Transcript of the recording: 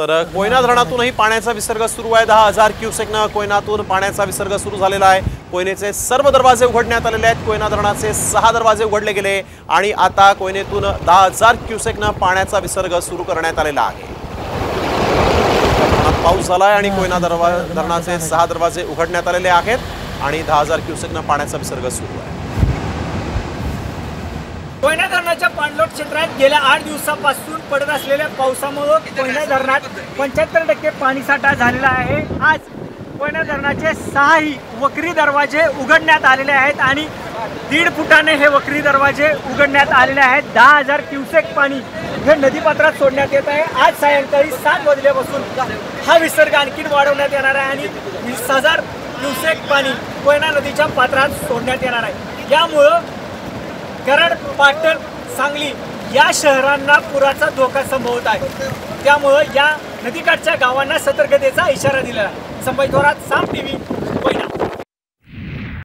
तर कोयना धरणातूनही पाण्याचा विसर्ग सुरू आहे. दहा हजार क्युसेकनं कोयनातून पाण्याचा विसर्ग सुरू झालेला आहे. कोयनेचे सर्व दरवाजे उघडण्यात आलेले आहेत. कोयना धरणाचे सहा दरवाजे उघडले गेले आणि आता कोयनेतून दहा हजार क्युसेकनं पाण्याचा विसर्ग सुरू करण्यात आलेला आहे. पाऊस पाऊस झालाय आणि कोयना दरवा धरणाचे सहा दरवाजे उघडण्यात आलेले आहेत आणि दहा हजार क्युसेकनं पाण्याचा विसर्ग सुरू आहे. कोयना धरणाच्या पाणलोट क्षेत्रात गेल्या आठ दिवसापासून पडत असलेल्या पावसामुळे कोयना धरणात पंच्याहत्तर टक्के पाणीसाठा झालेला आहे. आज कोयना धरणाचे सहाही वक्री दरवाजे उघडण्यात आलेले आहेत आणि दीड फुटाने हे वक्री दरवाजे उघडण्यात आलेले आहेत. दहा हजार क्युसेक पाणी हे नदीपात्रात सोडण्यात येत आहे. आज सायंकाळी सात वाजल्यापासून हा विसर्ग आणखी वाढवण्यात येणार आहे आणि वीस हजार क्युसेक पाणी कोयना नदीच्या पात्रात सोडण्यात येणार आहे. यामुळं पाटण सांगली या शहरांना पुराचा धोका संभवत आहे. त्यामुळं या नदीकाठच्या गावांना सतर्कतेचा इशारा दिलेला आहे. संभाजी थोरात साम टीव्ही